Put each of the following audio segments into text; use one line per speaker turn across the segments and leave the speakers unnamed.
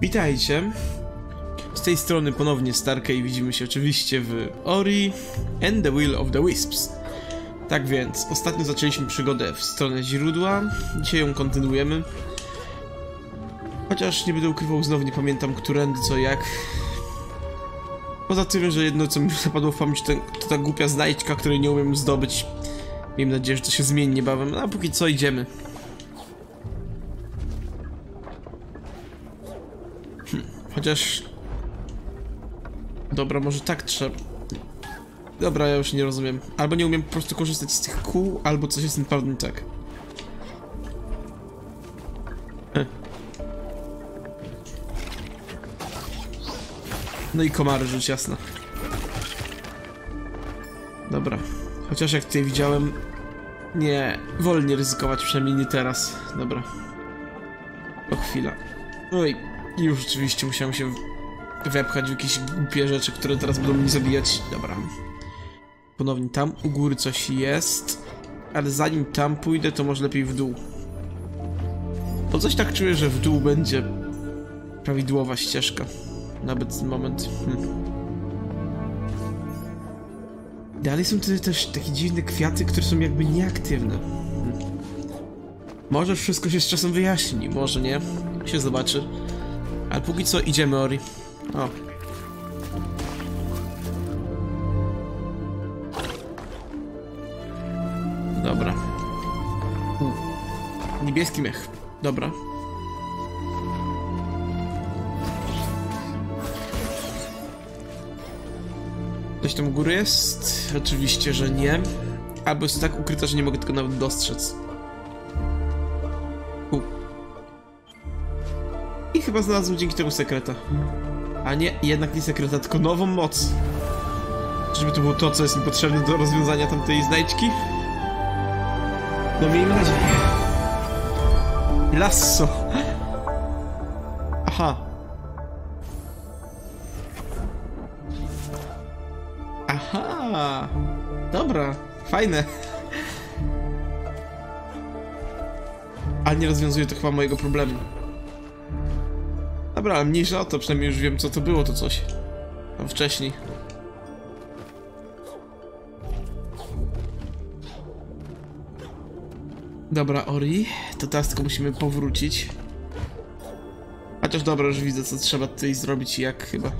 Witajcie. Z tej strony ponownie Starka i widzimy się oczywiście w Ori and the Will of the Wisps. Tak więc, ostatnio zaczęliśmy przygodę w stronę źródła, dzisiaj ją kontynuujemy. Chociaż nie będę ukrywał, znowu nie pamiętam którędy, co jak. Poza tym, że jedno co mi zapadło w pamięć to, ta głupia znajdźka, której nie umiem zdobyć. Miejmy nadzieję, że to się zmieni niebawem, a póki co idziemy. Chociaż... Dobra, może tak trzeba... Dobra, ja już nie rozumiem. Albo nie umiem po prostu korzystać z tych kół, albo coś jest naprawdę nie tak. No i komary, rzecz jasna. Dobra. Chociaż jak tutaj widziałem... Nie, wolnie ryzykować, przynajmniej nie teraz. Dobra. To chwila. Oj, i już rzeczywiście musiałem się wepchać w jakieś głupie rzeczy, które teraz będą mnie zabijać. Dobra. Ponownie tam u góry coś jest. Ale zanim tam pójdę, to może lepiej w dół. Bo coś tak czuję, że w dół będzie prawidłowa ścieżka. Na obecny moment. Hm. Dalej są tutaj też takie dziwne kwiaty, które są jakby nieaktywne. Hm. Może wszystko się z czasem wyjaśni, może nie. Się zobaczy. Ale póki co idziemy, Ori. O. Dobra. Niebieski mech. Dobra. Coś tam u góry jest? Oczywiście, że nie. Albo jest tak ukryta, że nie mogę tego nawet dostrzec. Chyba znalazłem dzięki temu sekreta. A nie, jednak nie sekreta, tylko nową moc. Żeby to było to, co jest mi potrzebne do rozwiązania tamtej znajdźki? No miejmy nadzieję. Lasso. Aha. Aha. Dobra, fajne. Ale nie rozwiązuje to chyba mojego problemu. Dobra, ale mniejsza o to, przynajmniej już wiem co to było to coś. Tam wcześniej. Dobra, Ori, to teraz tylko musimy powrócić. Chociaż dobra, już widzę co trzeba tutaj zrobić i jak chyba.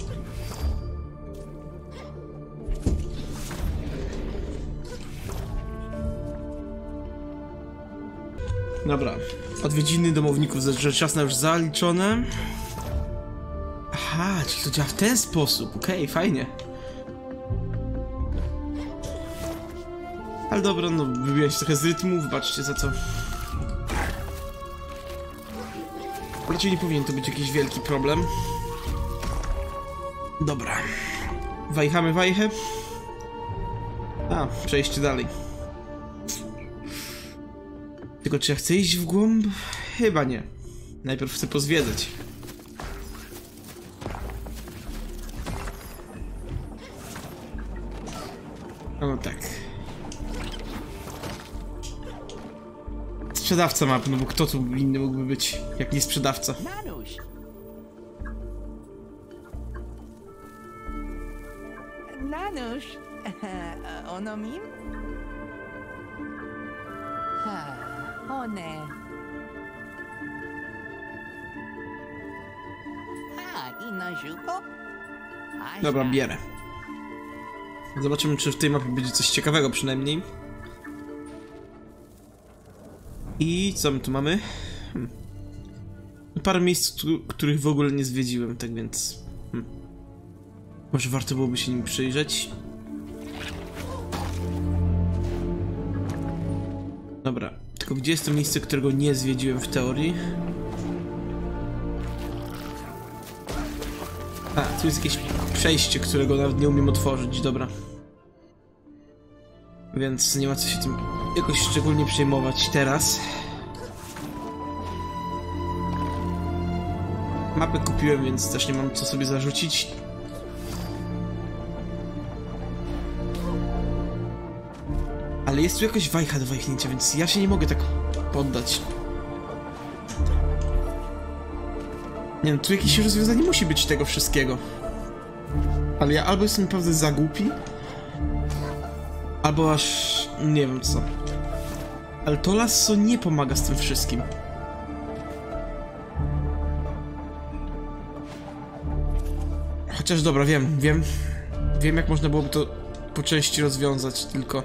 Dobra, odwiedziny domowników ze rzecz jasna już zaliczone. Aha, czyli to działa w ten sposób. Okej, okay, fajnie. Ale dobra, no wybiłem się trochę z rytmu, wybaczcie za co. Raczej nie powinien to być jakiś wielki problem. Dobra. Wajchamy wajchę. A, przejście dalej. Tylko czy ja chcę iść w głąb? Chyba nie. Najpierw chcę pozwiedzać. Sprzedawca map, no bo kto tu inny mógłby być, jak nie sprzedawca?
Nanuś. Nanuś. Ono mim? Ha, one. A, i na żuko?
Dobra, bierę. Zobaczymy, czy w tej mapie będzie coś ciekawego przynajmniej. I co my tu mamy? Hmm. Parę miejsc, których w ogóle nie zwiedziłem, tak więc... Hmm. Może warto byłoby się nim przyjrzeć. Dobra, tylko gdzie jest to miejsce, którego nie zwiedziłem w teorii? A, tu jest jakieś przejście, którego nawet nie umiem otworzyć, dobra. Więc nie ma co się tym jakoś szczególnie przejmować teraz. Mapę kupiłem, więc też nie mam co sobie zarzucić. Ale jest tu jakaś wajcha do wajchnięcia, więc ja się nie mogę tak poddać. Nie no, tu jakieś rozwiązanie musi być tego wszystkiego. Ale ja albo jestem naprawdę za głupi, albo aż... nie wiem co. Ale to lasso nie pomaga z tym wszystkim. Chociaż dobra, wiem, wiem. Wiem jak można byłoby to po części rozwiązać, tylko...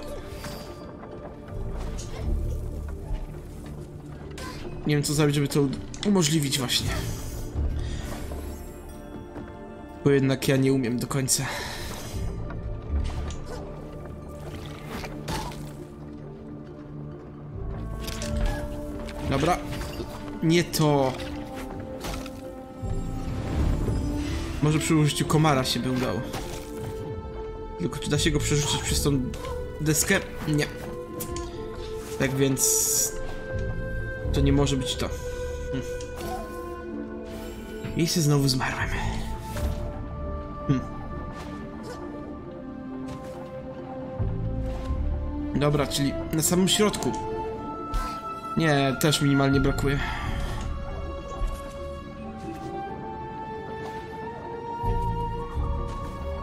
Nie wiem co zrobić, żeby to umożliwić właśnie. Bo jednak ja nie umiem do końca. Dobra. Nie to. Może przy użyciu komara się by udało. Tylko czy da się go przerzucić przez tą deskę? Nie. Tak więc... To nie może być to. Hm. I się znowu zmarłem. Hm. Dobra, czyli na samym środku. Nie, też minimalnie brakuje.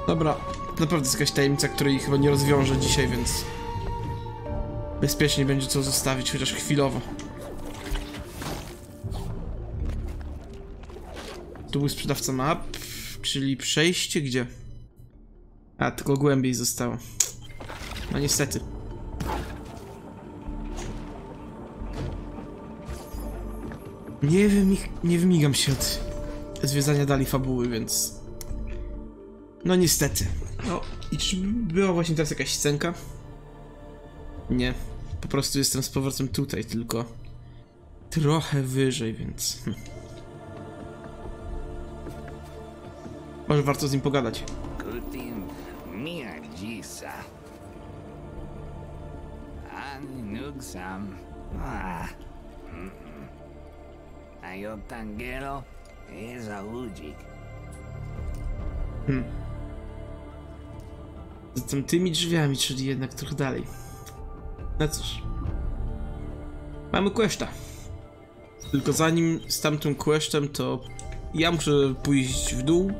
Dobra, naprawdę jest jakaś tajemnica, której chyba nie rozwiążę dzisiaj, więc... Bezpiecznie będzie co zostawić, chociaż chwilowo. Tu był sprzedawca map, czyli przejście gdzie? A, tylko głębiej zostało. No niestety. Nie wiem, nie wymigam się od zwiedzania dali fabuły, więc... No niestety. No i czy była właśnie teraz jakaś scenka? Nie. Po prostu jestem z powrotem tutaj, tylko... Trochę wyżej, więc... Hm. Może warto z nim pogadać.
Mia. Ani nugsam. Ah. A yo tangero es a udzik.
Za tam tymi drzwiami, czyli jednak trochę dalej. No cóż. Mamy questa. Tylko zanim z tamtym questem, to ja muszę pójść w dół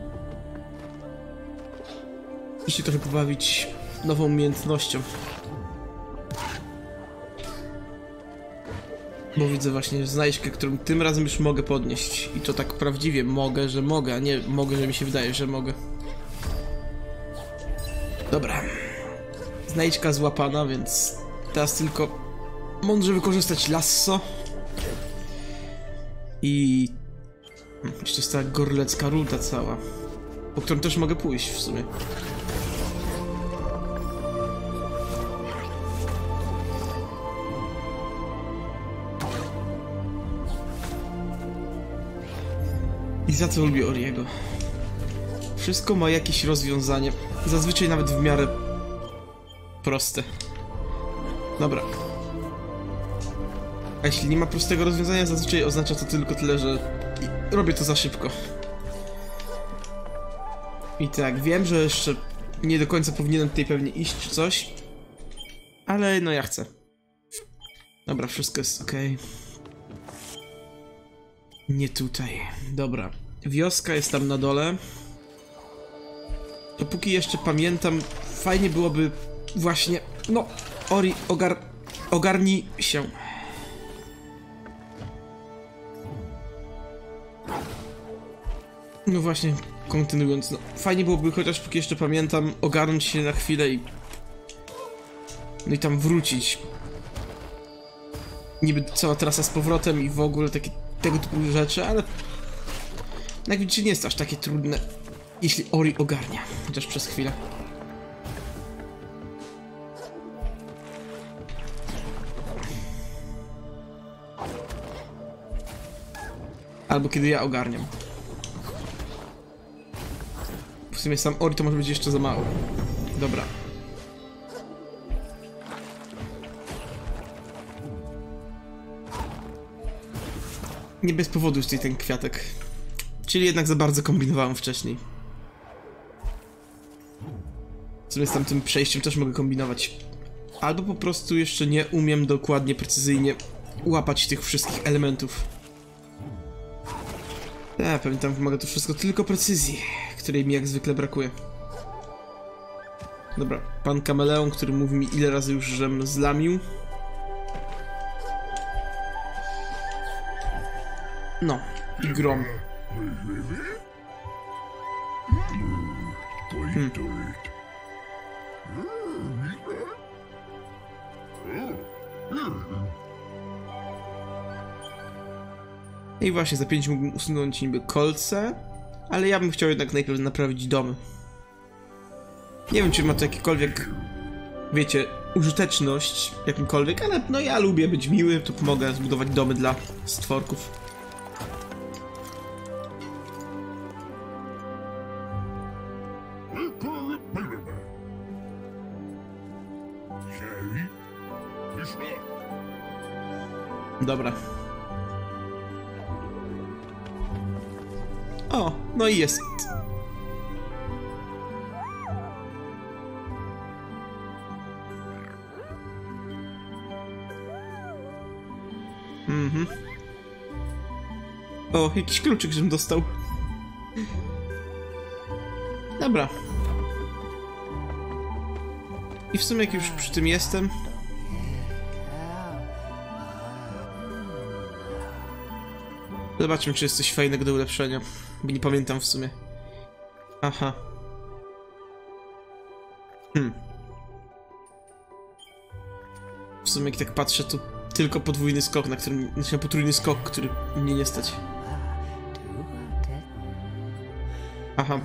i się trochę pobawić nową umiejętnością. Bo widzę właśnie znajdźkę, którą tym razem już mogę podnieść. I to tak prawdziwie mogę, że mogę, a nie mogę, że mi się wydaje, że mogę. Dobra. Znajdźka złapana, więc teraz tylko mądrze wykorzystać lasso. I... Hmm, Jeszcze jest ta gorlecka ruta cała, po którą też mogę pójść w sumie. Za co lubię Oriego? Wszystko ma jakieś rozwiązanie. Zazwyczaj nawet w miarę proste. Dobra. A jeśli nie ma prostego rozwiązania, zazwyczaj oznacza to tylko tyle, że robię to za szybko. I tak, wiem, że jeszcze nie do końca powinienem tutaj pewnie iść czy coś, ale no ja chcę. Dobra, wszystko jest ok. Nie tutaj. Dobra. Wioska jest tam na dole. Dopóki jeszcze pamiętam, fajnie byłoby właśnie... No, Ori, ogar... ogarnij się. No właśnie, kontynuując, no fajnie byłoby chociaż póki jeszcze pamiętam ogarnąć się na chwilę i... No i tam wrócić. Niby cała trasa z powrotem i w ogóle takie tego typu rzeczy, ale... Jak widzicie nie jest aż takie trudne, jeśli Ori ogarnia, chociaż przez chwilę. Albo kiedy ja ogarniam. W sumie sam Ori to może być jeszcze za mało. Dobra. Nie bez powodu jest tutaj ten kwiatek. Czyli jednak za bardzo kombinowałem wcześniej. W sumie z tamtym przejściem też mogę kombinować. Albo po prostu jeszcze nie umiem dokładnie, precyzyjnie łapać tych wszystkich elementów. Tak, pewnie tam wymaga to wszystko tylko precyzji, której mi jak zwykle brakuje. Dobra, pan kameleon, który mówi mi ile razy już żem zlamił. No, i grom. Hmm. I właśnie za 5 mógłbym usunąć niby kolce, ale ja bym chciał jednak najpierw naprawić domy. Nie wiem, czy ma to jakiekolwiek, wiecie, użyteczność jakimkolwiek, ale no ja lubię być miły, to pomogę zbudować domy dla stworków. Dobra. O, no i jest. Mhm. O, jakiś kluczyk, żebym dostał. Dobra. I w sumie jak już przy tym jestem... Zobaczmy, czy jest coś fajnego do ulepszenia. Bo nie pamiętam w sumie. Aha. Hmm. W sumie jak tak patrzę, to tylko podwójny skok, na którym... Znaczy potrójny skok, który mnie nie stać. Aha.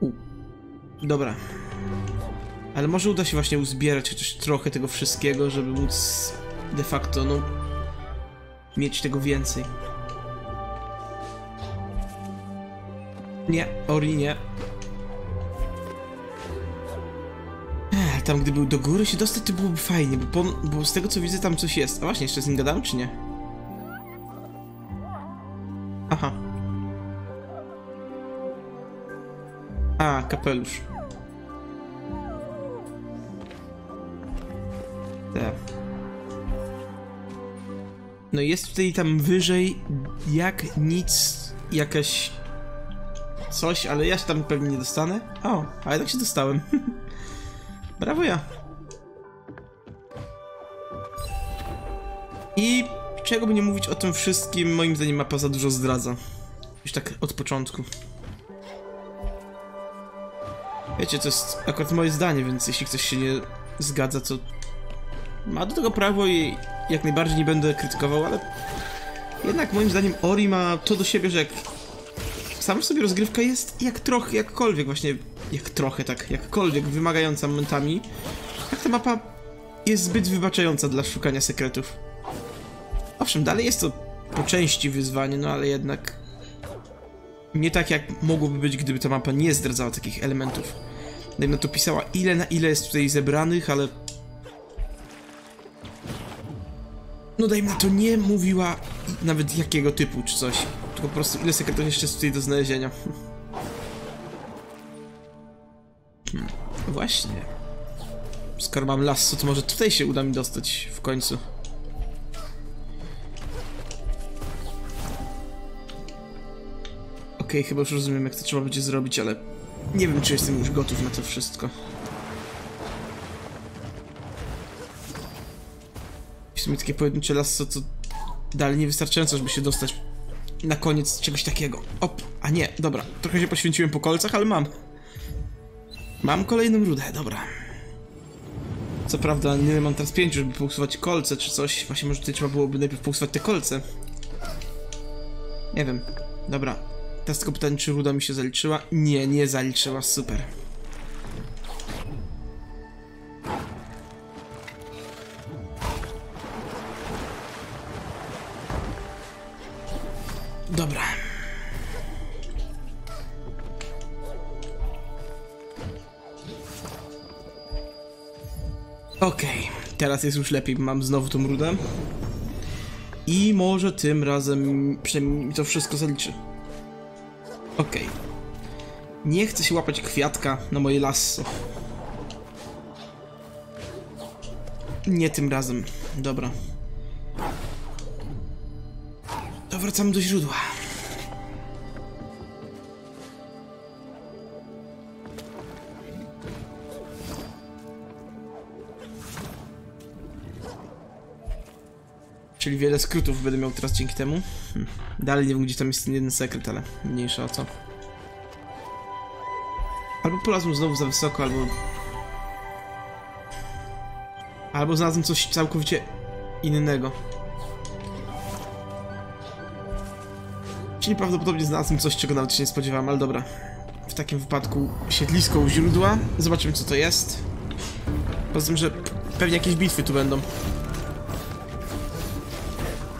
U. Dobra. Ale może uda się właśnie uzbierać chociaż trochę tego wszystkiego, żeby móc de facto, no, mieć tego więcej. Nie, Ori nie. Ech, tam gdy był do góry się dostać, to byłoby fajnie, bo, po, bo z tego co widzę tam coś jest. A właśnie, jeszcze z nim gadałem, czy nie? Aha. A, kapelusz. Tak. No jest tutaj tam wyżej jak nic jakaś coś, ale ja się tam pewnie nie dostanę. O, a jednak się dostałem. Brawo ja. I czego by nie mówić o tym wszystkim, moim zdaniem mapa za dużo zdradza. Już tak od początku. Wiecie, to jest akurat moje zdanie, więc jeśli ktoś się nie zgadza, to ma do tego prawo i jak najbardziej nie będę krytykował, ale jednak moim zdaniem Ori ma to do siebie, że jak sam sobie rozgrywka jest jak trochę, jakkolwiek właśnie, jak trochę tak, jakkolwiek wymagająca momentami, tak ta mapa jest zbyt wybaczająca dla szukania sekretów. Owszem, dalej jest to po części wyzwanie, no ale jednak nie tak jak mogłoby być, gdyby ta mapa nie zdradzała takich elementów. Gdybym na to pisała ile na ile jest tutaj zebranych, ale no dajmy na to nie mówiła nawet jakiego typu czy coś. Tylko po prostu ile sekretów jeszcze jest tutaj do znalezienia. Hmm. Właśnie. Skoro mam lasso, to może tutaj się uda mi dostać w końcu. Okej, okay, chyba już rozumiem jak to trzeba będzie zrobić, ale nie wiem czy jestem już gotów na to wszystko. W sumie takie pojedyncze lasso, to dalej niewystarczająco, żeby się dostać na koniec czegoś takiego. Op, a nie, dobra, trochę się poświęciłem po kolcach, ale mam. Mam kolejną rudę, dobra. Co prawda nie mam teraz pięciu, żeby pousuwać kolce czy coś. Właśnie może tutaj trzeba byłoby najpierw pousuwać te kolce. Nie wiem. Dobra. Teraz tylko pytanie, czy ruda mi się zaliczyła? Nie, nie zaliczyła, super. Teraz jest już lepiej, mam znowu tą rudę. I może tym razem przynajmniej mi to wszystko zaliczy. Okej. Okay. Nie chcę się łapać kwiatka na moje lasso. Nie tym razem. Dobra. To wracamy do źródła. Czyli wiele skrótów będę miał teraz dzięki temu. Hm. Dalej nie wiem, gdzie tam jest ten jeden sekret, ale mniejsza o co. Albo polazłem znowu za wysoko, albo... Albo znalazłem coś całkowicie innego. Czyli prawdopodobnie znalazłem coś, czego nawet się nie spodziewałem, ale dobra. W takim wypadku siedlisko u źródła. Zobaczymy, co to jest. Poza tym, że pewnie jakieś bitwy tu będą.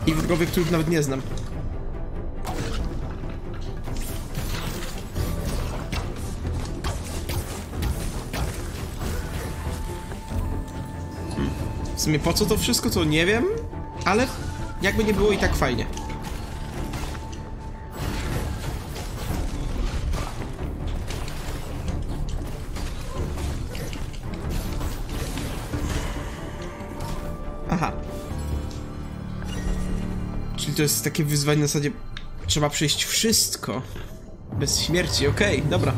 I wrogowie, których nawet nie znam. Hmm. W sumie po co to wszystko, to nie wiem, ale jakby nie było i tak fajnie. To jest takie wyzwanie na zasadzie trzeba przejść wszystko. Bez śmierci, okej, dobra.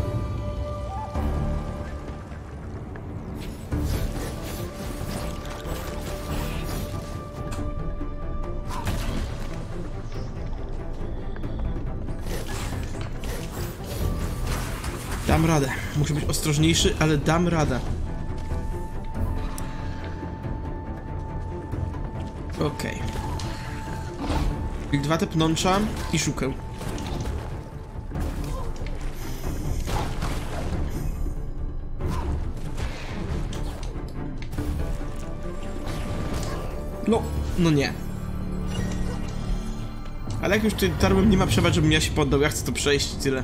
Dam radę. Muszę być ostrożniejszy, ale dam radę. Okej. Okay. Dwa te pnącza i szukę. No, no nie. Ale jak już tutaj dotarłem, nie ma przewag, żebym ja się poddał. Ja chcę to przejść tyle.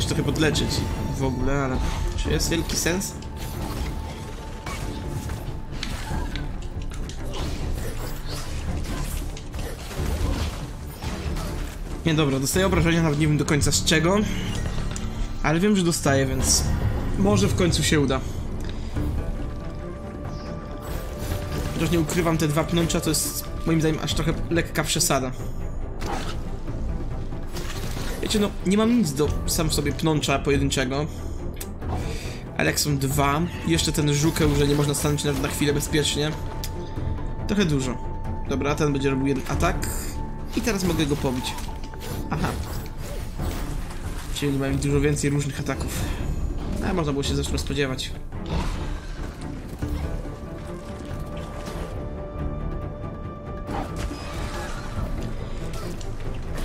Się trochę podleczyć w ogóle, ale czy jest wielki sens? Nie, dobra, dostaję obrażenia, nawet nie wiem do końca z czego. Ale wiem, że dostaję, więc może w końcu się uda. Chociaż nie ukrywam, te dwa pnącza to jest moim zdaniem aż trochę lekka przesada. Wiecie, no, nie mam nic do sam w sobie pnącza pojedynczego. Ale jak są dwa, jeszcze ten żukeł, że nie można stanąć nawet na chwilę bezpiecznie. Trochę dużo. Dobra, ten będzie robił jeden atak. I teraz mogę go pobić. Aha. Czyli mają dużo więcej różnych ataków. A można było się zresztą spodziewać.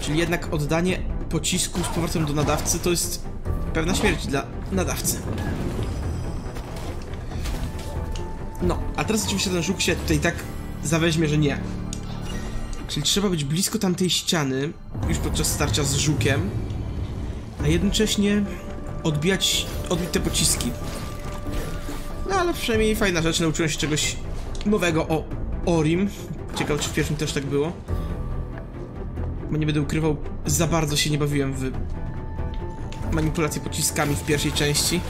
Czyli jednak oddanie pocisku z powrotem do nadawcy to jest pewna śmierć dla nadawcy. No, a teraz oczywiście ten żuk się tutaj tak zaweźmie, że nie. Czyli trzeba być blisko tamtej ściany, już podczas starcia z żukiem, a jednocześnie odbijać, odbić te pociski. No ale przynajmniej fajna rzecz, nauczyłem się czegoś nowego o Orim. Ciekawe, czy w pierwszym też tak było. Bo nie będę ukrywał, za bardzo się nie bawiłem w manipulację pociskami w pierwszej części.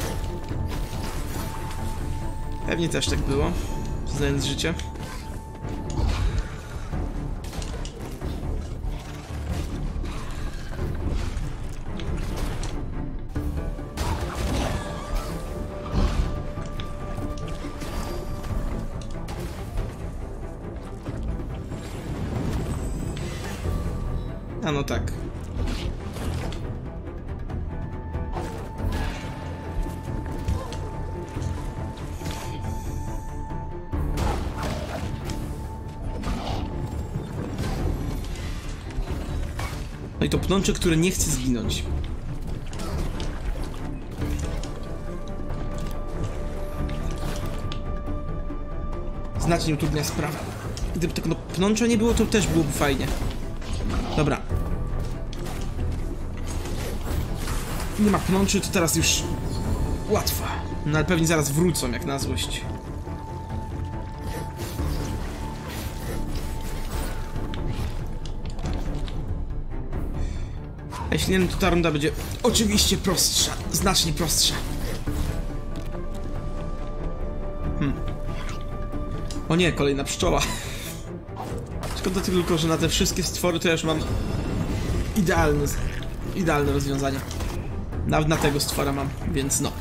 Pewnie też tak było, znając życie. Tak. No i to pnącze, które nie chce zginąć. Znacznie utrudnia sprawę. Gdyby tego no, pnącza nie było, to też byłoby fajnie. Dobra. nie ma pnączy, to teraz już łatwa. No ale pewnie zaraz wrócą, jak na złość. Jeśli nie, no to ta runda będzie oczywiście prostsza, znacznie prostsza. Hmm. O nie, kolejna pszczoła. Szkoda tylko, że na te wszystkie stwory to ja już mam idealne, idealne rozwiązanie. Nawet na tego stwora mam, więc no.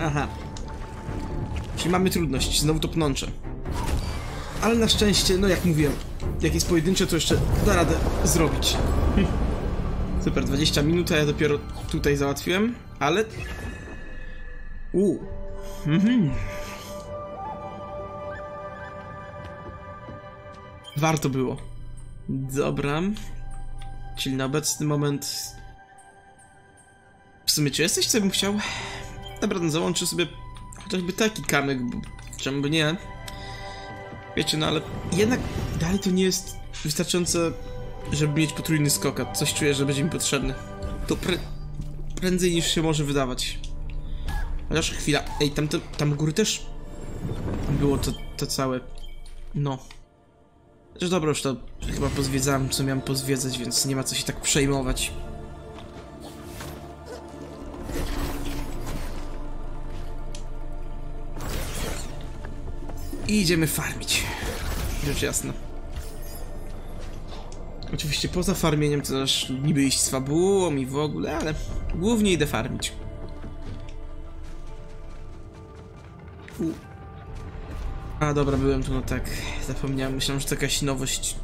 Aha. Czyli mamy trudność, znowu to pnącze. Ale na szczęście, no jak mówiłem, jak jest pojedyncze, to jeszcze da radę zrobić. Super, 20 minut, a ja dopiero tutaj załatwiłem, ale... Uuu. Mhm. Warto było. Dobra. Czyli na obecny moment... W sumie, czy jesteś, co bym chciał? Dobra, no załączę sobie chociażby taki kamyk, bo czemu by nie? Wiecie, no ale jednak dalej to nie jest wystarczające, żeby mieć potrójny skok, a coś czuję, że będzie mi potrzebny. To pre prędzej niż się może wydawać. Chociaż chwila, ej, tam, tam, tam góry też było to, to całe, no. Też dobra, już to chyba pozwiedzałem, co miałem pozwiedzać, więc nie ma co się tak przejmować. I idziemy farmić. Rzecz jasna. Oczywiście poza farmieniem to też niby iść z fabułą i w ogóle, ale głównie idę farmić. A dobra, byłem tu, no tak. Zapomniałem, myślałem, że to jakaś nowość.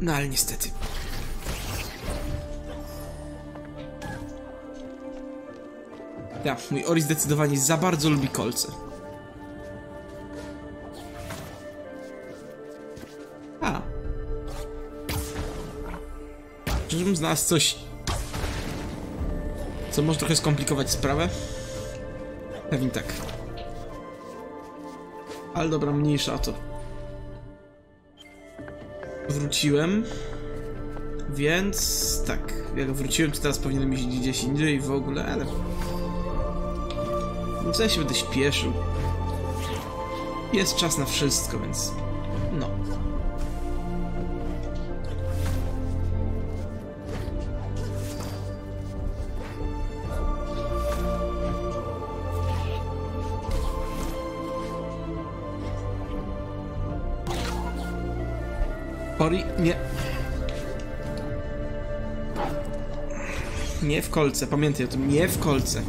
No ale niestety. Ja, mój Ori zdecydowanie za bardzo lubi kolce. A. Czyżbym znalazł coś, co może trochę skomplikować sprawę? Pewnie tak. Ale dobra, mniejsza to. Wróciłem. Więc tak, jak wróciłem, to teraz powinienem iść gdzieś indziej w ogóle, ale... W sensie będę śpieszył. Jest czas na wszystko, więc... Nie w kolce, pamiętaj o tym, nie w kolce.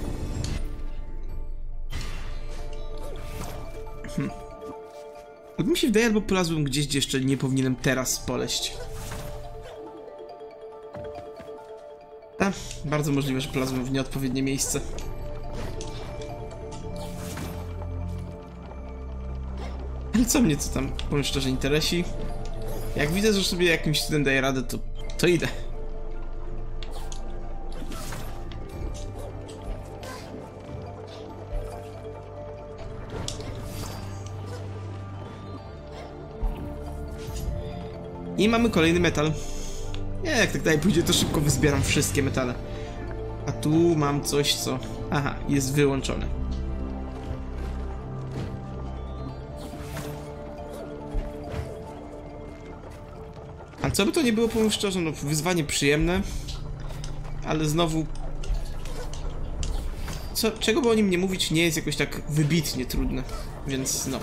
Hm. Tak mi się wydaje, albo polazłem gdzieś, gdzie jeszcze nie powinienem teraz poleść. A, bardzo możliwe, że polazłem w nieodpowiednie miejsce. Ale co mnie co tam, powiem szczerze, interesi? Jak widzę, że sobie jakimś cudem daje radę, to, to idę. I mamy kolejny metal. Nie, jak tak dalej pójdzie, to szybko wyzbieram wszystkie metale. A tu mam coś, co... Aha, jest wyłączone. A co by to nie było, powiem szczerze, no wyzwanie przyjemne, ale znowu... Co, czego by o nim nie mówić, nie jest jakoś tak wybitnie trudne, więc no.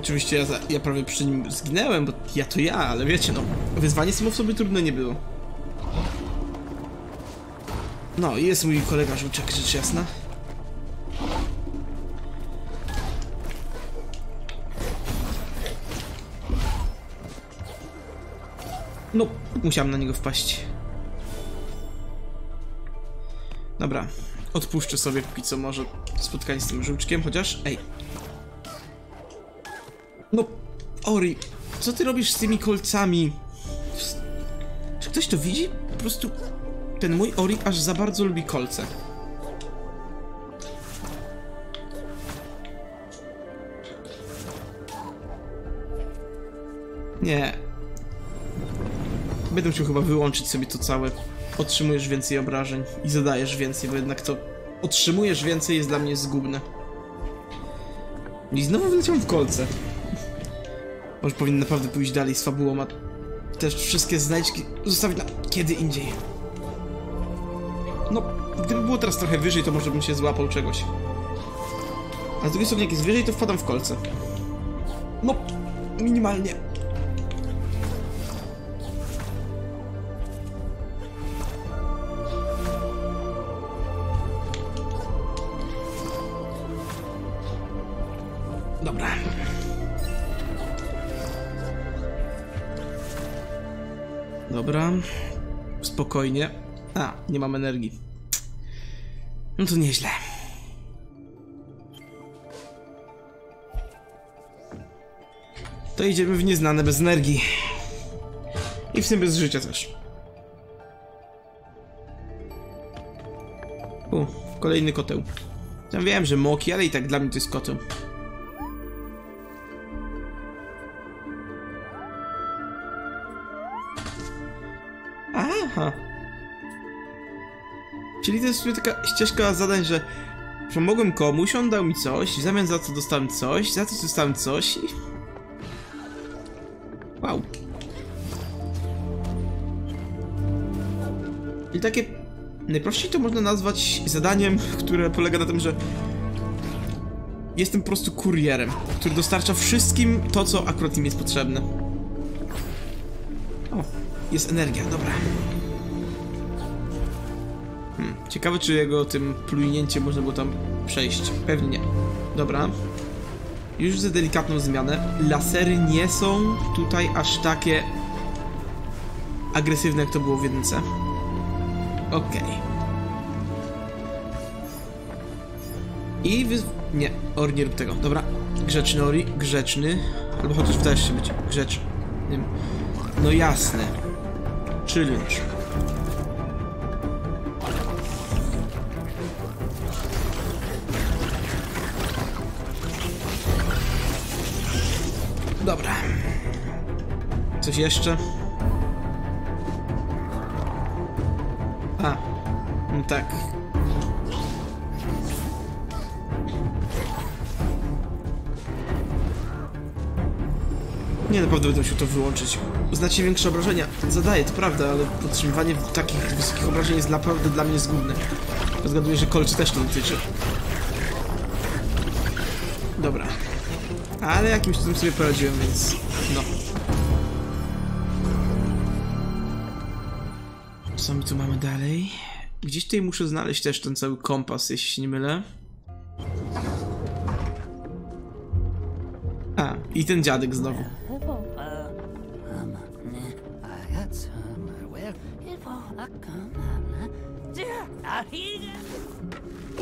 Oczywiście ja, za, ja prawie przy nim zginęłem, bo ja to ja, ale wiecie, no, wyzwanie samo w sobie trudne nie było. No, jest mój kolega Żółczek, rzecz jasna. No, musiałem na niego wpaść. Dobra, odpuszczę sobie póki co może spotkanie z tym żółczkiem, chociaż... Ej. Ori, co ty robisz z tymi kolcami? Czy ktoś to widzi? Po prostu ten mój Ori aż za bardzo lubi kolce. Nie, Będę musiał chyba wyłączyć sobie to całe. Otrzymujesz więcej obrażeń i zadajesz więcej, bo jednak to otrzymujesz więcej jest dla mnie zgubne. I znowu wyleciałem w kolce. Może powinien naprawdę pójść dalej z fabułą, a też wszystkie znajdźki zostawić na kiedy indziej. No, gdyby było teraz trochę wyżej, to może bym się złapał czegoś. A z drugiej strony, jak jest wyżej, to wpadam w kolce. No, minimalnie. Spokojnie. A, nie mam energii. No to nieźle. To idziemy w nieznane bez energii. I w tym bez życia też. U, kolejny koteł. Ja wiem, że moki, ale i tak dla mnie to jest koteł. Aha. Czyli to jest taka ścieżka zadań, że pomogłem komuś, on dał mi coś, w zamian za co dostałem coś, za to dostałem coś i... Wow. I takie... Najprościej to można nazwać zadaniem, które polega na tym, że jestem po prostu kurierem, który dostarcza wszystkim to, co akurat im jest potrzebne. O, jest energia, dobra. Ciekawe, czy jego tym plujnięciem można było tam przejść. Pewnie nie. Dobra. Już za delikatną zmianę. Lasery nie są tutaj aż takie agresywne, jak to było w jedynce. Okej. I wy... Nie, Ori nie rób tego. Dobra. Grzeczny Ori, grzeczny. Albo chociaż wydajesz się być grzeczny. No jasne. Challenge. Jeszcze? A. No tak. Nie, naprawdę będę musiał to wyłączyć. Znacznie większe obrażenia. Zadaję, to prawda, ale podtrzymywanie takich wysokich obrażeń jest naprawdę dla mnie zgubne. Zgaduję, że kolczy też to dotyczy. Dobra. Ale jakimś cudem sobie poradziłem, więc... No. Co my tu mamy dalej? Gdzieś tutaj muszę znaleźć też ten cały kompas, jeśli się nie mylę. A, i ten dziadek znowu.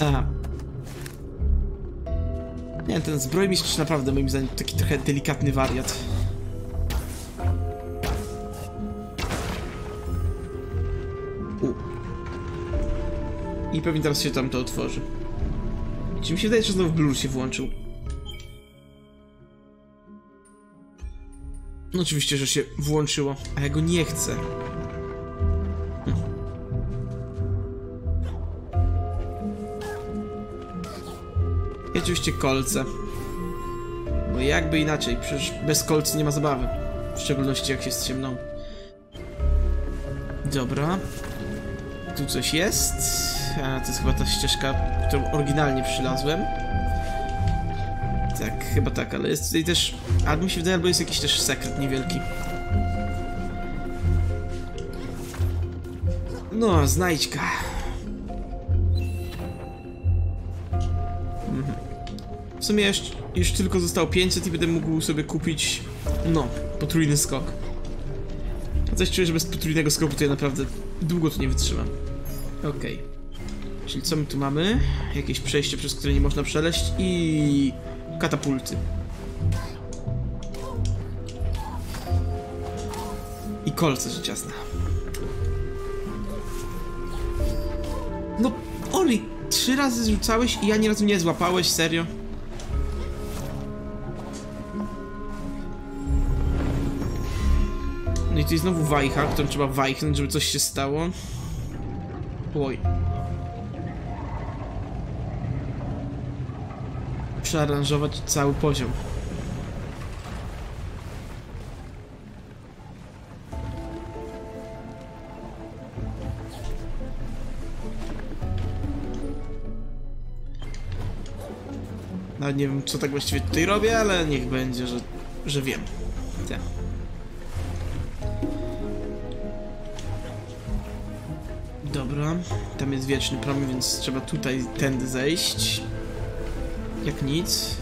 Aha. Nie, ten zbrojmistrz naprawdę moim zdaniem taki trochę delikatny wariat. I pewnie teraz się tam to otworzy. Czy mi się wydaje, że znowu blur się włączył? No oczywiście, że się włączyło, a ja go nie chcę. Hm. I oczywiście kolce. Bo jakby inaczej, przecież bez kolcy nie ma zabawy. W szczególności jak się z ciemną. Dobra. Tu coś jest. A, to jest chyba ta ścieżka, którą oryginalnie przylazłem. Tak, chyba tak, ale jest tutaj też... A mi się wydaje, albo jest jakiś też sekret niewielki. No, znajdźka. Mhm. W sumie już, już tylko zostało 500 i będę mógł sobie kupić, no, potrójny skok. A coś czuję, że bez potrójnego skoku to ja naprawdę długo tu nie wytrzymam. Okej. Czyli co my tu mamy? Jakieś przejście, przez które nie można przeleść i katapulty. I kolce, rzecz. No, Oli, trzy razy zrzucałeś i ja nie razu nie złapałeś, serio? I tu jest znowu wajcha, którą trzeba wajchnąć, żeby coś się stało. Oj. przearanżować cały poziom. Nawet nie wiem, co tak właściwie tutaj robię, ale niech będzie, że, że wiem. Tak. Dobra, tam jest wieczny promień, więc trzeba tutaj tędy zejść. Jak nic.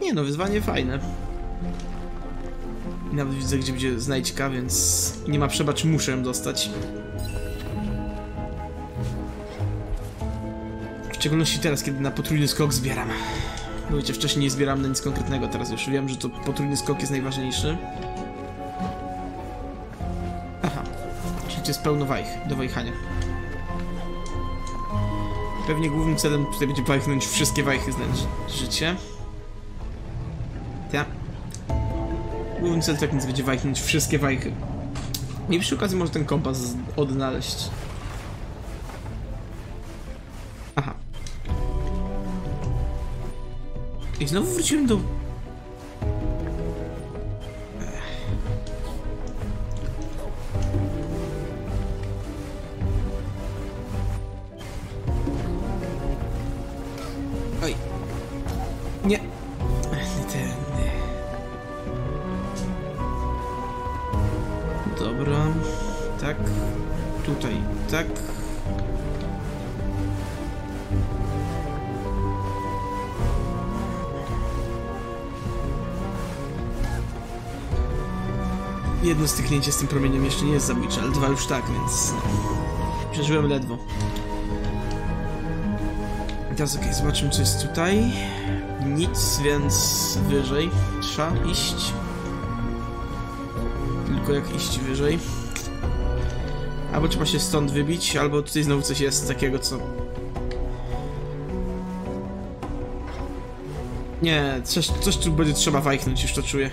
Nie no, wyzwanie fajne. I nawet widzę, gdzie będzie znajdźka, więc nie ma przebacz, muszę ją dostać. W szczególności teraz, kiedy na potrójny skok zbieram. Wiecie, wcześniej nie zbieram na nic konkretnego, teraz już wiem, że to potrójny skok jest najważniejszy. Jest pełno wajch do wajchania. Pewnie głównym celem tutaj będzie wajchnąć wszystkie wajchy znać życie. Ja. Głównym celem tak więc będzie wajchnąć wszystkie wajchy. I przy okazji może ten kompas odnaleźć. Aha. I znowu wróciłem do... Dobra. Tak. Tutaj. Tak. Jedno styknięcie z tym promieniem jeszcze nie jest zabójcze, ale dwa już tak, więc... no. Przeżyłem ledwo. Teraz okej, zobaczymy co jest tutaj. Nic, więc wyżej. Trzeba iść. Tylko jak iść wyżej. Albo trzeba się stąd wybić, albo tutaj znowu coś jest takiego, co... Nie, coś, coś tu będzie trzeba wajchnąć, już to czuję.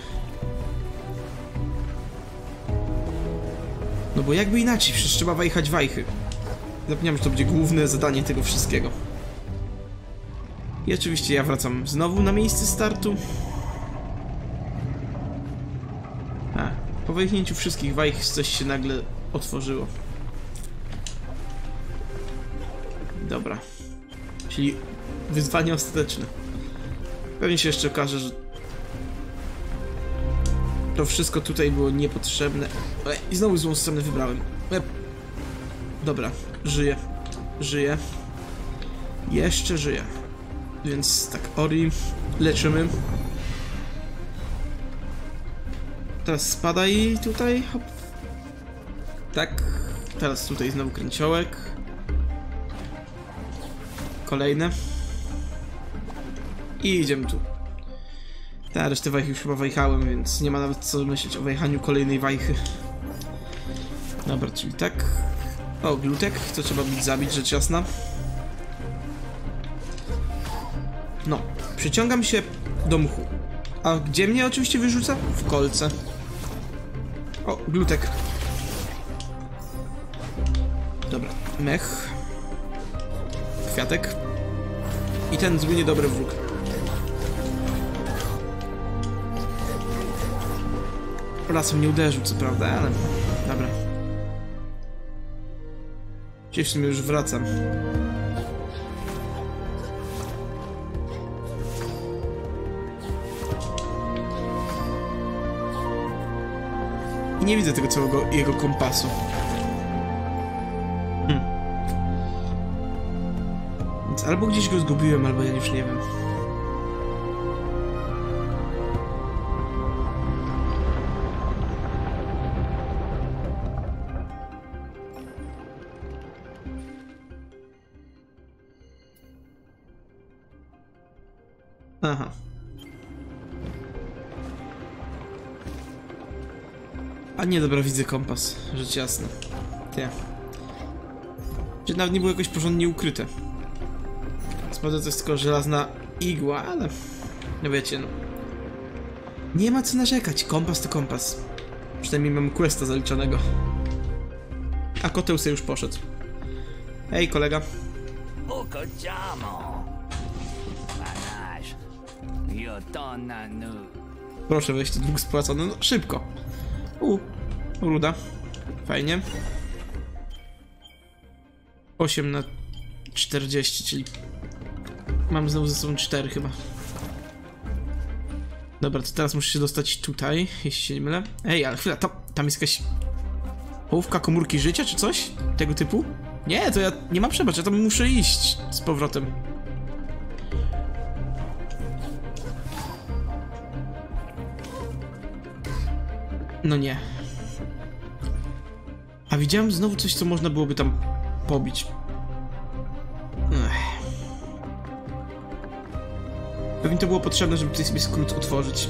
No bo jakby inaczej, przecież trzeba wajchać wajchy. Zapomniałem, że to będzie główne zadanie tego wszystkiego. I oczywiście ja wracam znowu na miejsce startu. Wejchnięciu wszystkich wajch coś się nagle otworzyło. Dobra. Czyli wyzwanie ostateczne. Pewnie się jeszcze okaże, że to wszystko tutaj było niepotrzebne. E, I znowu złą stronę wybrałem. E, Dobra, żyję. Żyję. Jeszcze żyję. Więc tak, Ori, leczymy. Teraz spadaj tutaj, hop. Tak, teraz tutaj znowu kręciołek. Kolejne. I idziemy tu. Ta resztę wajchy już chyba wajchałem, więc nie ma nawet co myśleć o wajchaniu kolejnej wajchy. Dobra, czyli tak. O, glutek, to trzeba być zabić, rzecz jasna. No, przyciągam się do mchu. A gdzie mnie oczywiście wyrzuca? W kolce. O, glutek. Dobra, mech. Kwiatek. I ten zły, niedobry wróg. Lasem nie uderzył, co prawda, ale... Dobra. Gdzieś w sumie już wracam. Nie widzę tego całego jego kompasu. Hmm. Więc albo gdzieś go zgubiłem, albo ja już nie wiem. Aha. A nie, dobra, widzę kompas. Rzecz jasna. Ty. Czy nawet nie było jakoś porządnie ukryte. Spada to jest tylko żelazna igła, ale... No wiecie, no. Nie ma co narzekać, kompas to kompas. Przynajmniej mam questa zaliczonego. A koteł se już poszedł. Hej, kolega. Proszę wejść, dług spłacony, no szybko. Ruda. Fajnie. 8 na 40, czyli mam znowu ze sobą 4 chyba. Dobra, to teraz muszę się dostać tutaj, jeśli się nie mylę. Ej, ale chwila, tam, tam jest jakaś połówka komórki życia czy coś tego typu? Nie, to ja nie mam przebacz, ja tam muszę iść z powrotem. No nie. A widziałem znowu coś, co można byłoby tam pobić. Ech. Pewnie to było potrzebne, żeby tutaj sobie skrót utworzyć.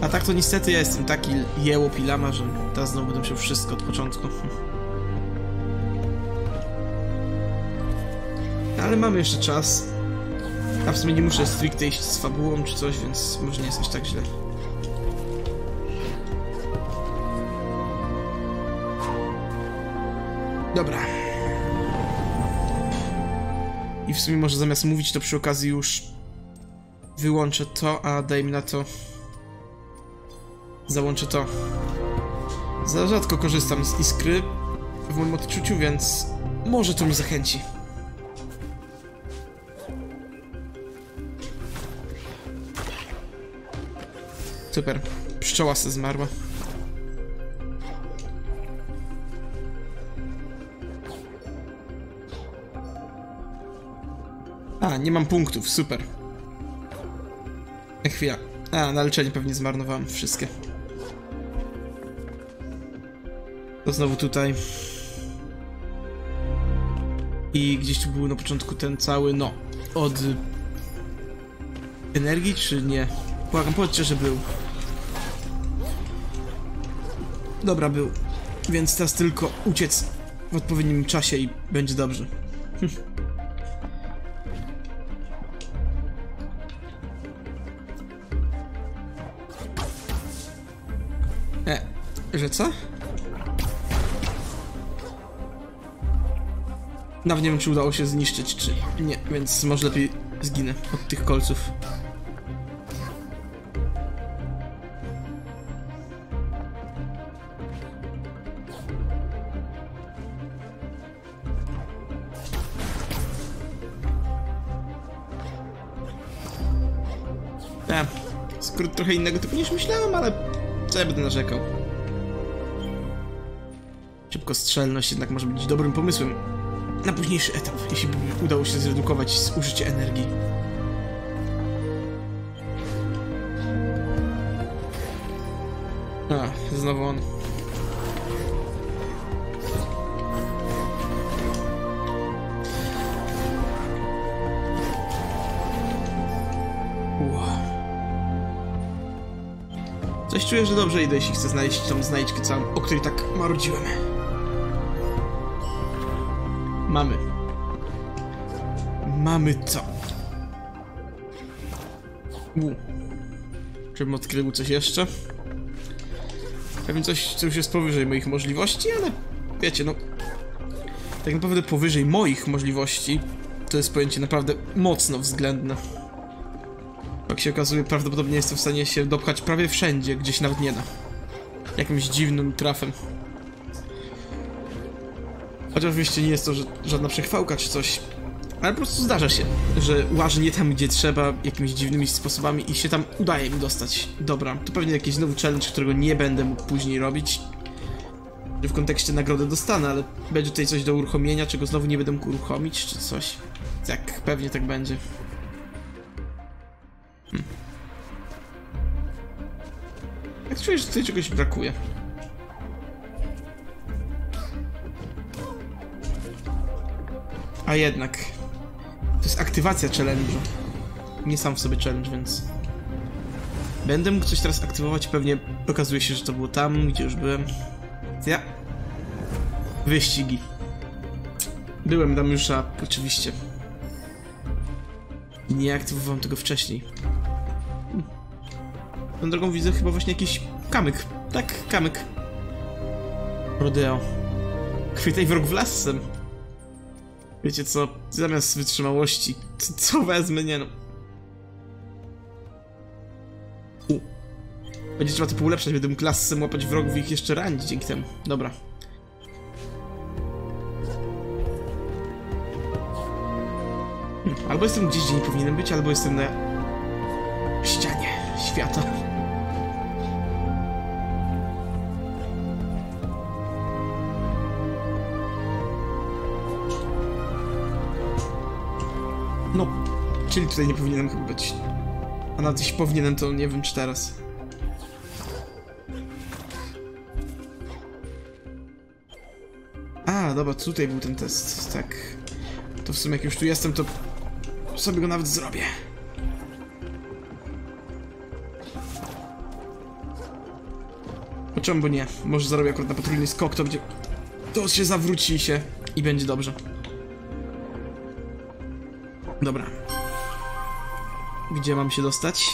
A tak to niestety ja jestem taki jełop i lama, że teraz znowu będę musiał wszystko od początku. No, Ale mamy jeszcze czas. A w sumie nie muszę stricte iść z fabułą czy coś, więc może nie jest aż tak źle. Dobra. I w sumie może zamiast mówić, to przy okazji już wyłączę to, a dajmy na to załączę to. Za rzadko korzystam z iskry w moim odczuciu, więc może to mnie zachęci. Super. Pszczoła se zmarła. Nie mam punktów, super. Chwila. A, na leczenie pewnie zmarnowałem wszystkie. To znowu tutaj. I gdzieś tu był na początku ten cały, no, od energii, czy nie? Błagam, powiedzcie, że był. Dobra, był. Więc teraz tylko uciec w odpowiednim czasie i będzie dobrze. że co? Nawet nie wiem, czy udało się zniszczyć, czy nie, więc może lepiej zginę od tych kolców. E, skrót trochę innego typu niż myślałem, ale co ja będę narzekał? Szybkostrzelność jednak może być dobrym pomysłem na późniejszy etap, jeśli by udało się zredukować zużycie energii. A, znowu on. Coś czuję, że dobrze idę, jeśli chcę znaleźć tą znajdźkę całą, o której tak marudziłem. Mamy. Mamy to. U. Żebym odkrył coś jeszcze? Pewnie coś, co już jest powyżej moich możliwości, ale wiecie, no... Tak naprawdę powyżej moich możliwości to jest pojęcie naprawdę mocno względne. Jak się okazuje, prawdopodobnie jestem w stanie się dopchać prawie wszędzie, gdzie się nawet nie da. Jakimś dziwnym trafem. Chociaż oczywiście nie jest to żadna przechwałka czy coś. Ale po prostu zdarza się, że łażę nie tam, gdzie trzeba, jakimiś dziwnymi sposobami i się tam udaje mi dostać. Dobra, to pewnie jakiś nowy challenge, którego nie będę mógł później robić. W kontekście nagrody dostanę, ale będzie tutaj coś do uruchomienia, czego znowu nie będę mógł uruchomić, czy coś. Tak, pewnie tak będzie. Hm. Jak czuję, że tutaj czegoś brakuje. A jednak. To jest aktywacja challenge'u. Nie sam w sobie challenge, więc... Będę mógł coś teraz aktywować, pewnie okazuje się, że to było tam, gdzie już byłem. Ja. Wyścigi. Byłem tam już, a oczywiście. Nie aktywowałem tego wcześniej. Tą drogą widzę chyba właśnie jakiś kamyk. Tak, kamyk. Rodeo. Chwytaj wrog w lasem. Wiecie co? Zamiast wytrzymałości, co, wezmę? Nie no. U. Będzie trzeba to poulepszać, będę mógł lasem łapać wrogów i ich jeszcze ranić dzięki temu. Dobra. Hm, Albo jestem gdzieś, gdzie nie powinienem być, albo jestem na ścianie świata. Czyli tutaj nie powinienem chyba być. A nawet jeśli powinienem, to nie wiem czy teraz. A, dobra, tutaj był ten test, tak. To w sumie jak już tu jestem, to sobie go nawet zrobię. Czemu, bo nie? Może zarobię akurat na potrójny skok, to będzie... To się zawróci się i będzie dobrze. Dobra. Gdzie mam się dostać?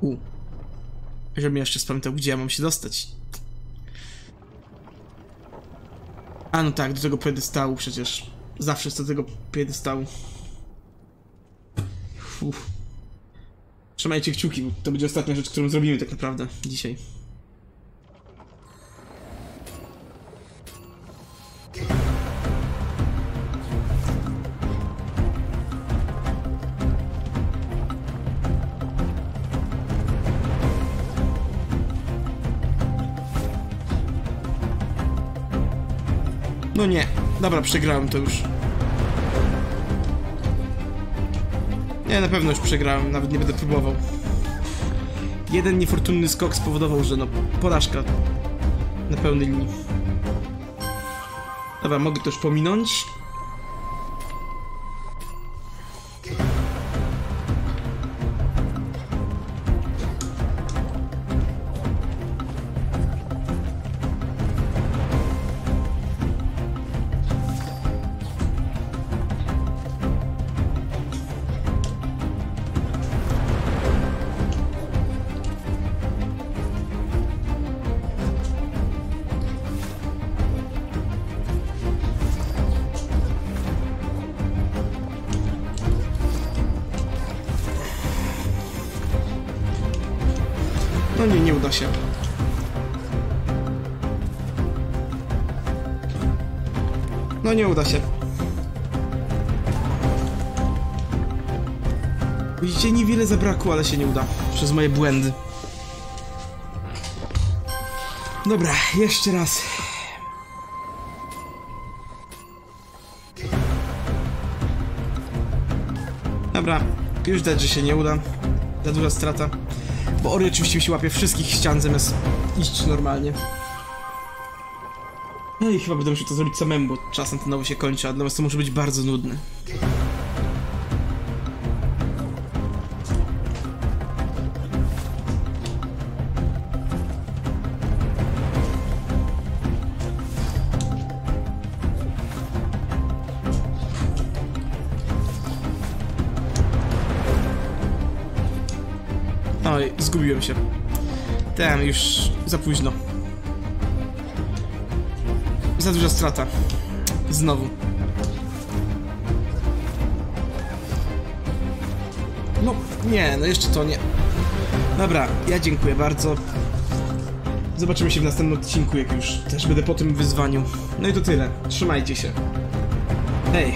U. Żebym jeszcze spamiętał, gdzie ja mam się dostać. A no tak, do tego piedestału przecież. Zawsze do tego piedestału. Uff. Trzymajcie kciuki, bo to będzie ostatnia rzecz, którą zrobimy tak naprawdę dzisiaj. Nie. Dobra, przegrałem to już. Nie, na pewno już przegrałem, nawet nie będę próbował. Jeden niefortunny skok spowodował, że no, porażka na pełnej linii. Dobra, mogę to już pominąć. No nie uda się. Widzicie, niewiele zabrakło, ale się nie uda. Przez moje błędy. Dobra, jeszcze raz. Dobra, już dać, że się nie uda. Za duża strata. Bo Ori oczywiście się łapie wszystkich ścian zamiast iść normalnie. No i chyba będę musiał to zrobić samemu, bo czasem to nowo się kończy, a dla to może być bardzo nudne. Oj, zgubiłem się. Ten, już za późno. Za duża strata. Znowu. No, nie, no jeszcze to nie. Dobra, ja dziękuję bardzo. Zobaczymy się w następnym odcinku, jak już też będę po tym wyzwaniu. No i to tyle. Trzymajcie się. Hej.